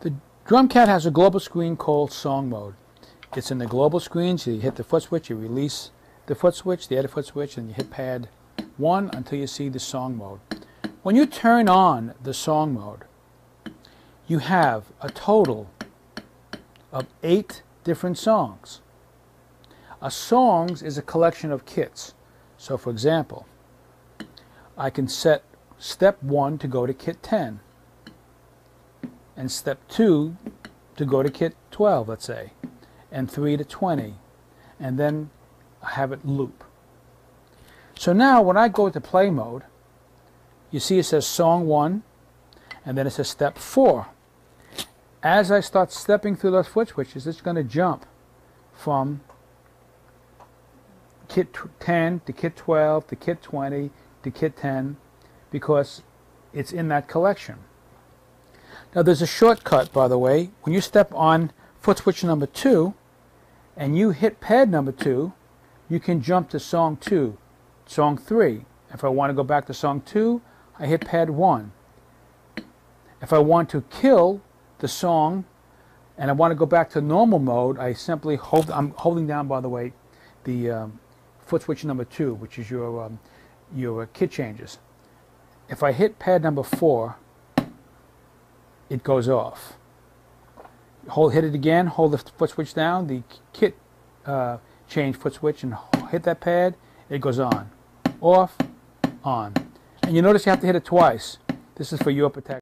The drumKAT has a global screen called Song Mode. It's in the global screen, so you hit the foot switch, you release the foot switch, the edit foot switch, and you hit pad 1 until you see the song mode. When you turn on the song mode, you have a total of eight different songs. A songs is a collection of kits. So for example, I can set step 1 to go to kit 10 and step 2 to go to kit 12, let's say, and 3 to 20, and then have it loop. So now when I go to play mode, you see it says song 1, and then it says step 4. As I start stepping through those foot switches, it's going to jump from kit 10 to kit 12 to kit 20 to kit 10 because it's in that collection. Now there's a shortcut, by the way. When you step on foot switch number 2 and you hit pad number 2, you can jump to song 2, song 3. If I want to go back to song 2, I hit pad 1. If I want to kill the song and I want to go back to normal mode, I simply hold, I'm holding down, by the way, the um, foot switch number 2, which is your, um, your kit changes. If I hit pad number 4, it goes off. Hold, hit it again, hold the foot switch down, the kit uh, change foot switch and hit that pad, it goes on. Off, on. And you notice you have to hit it twice. This is for your protection.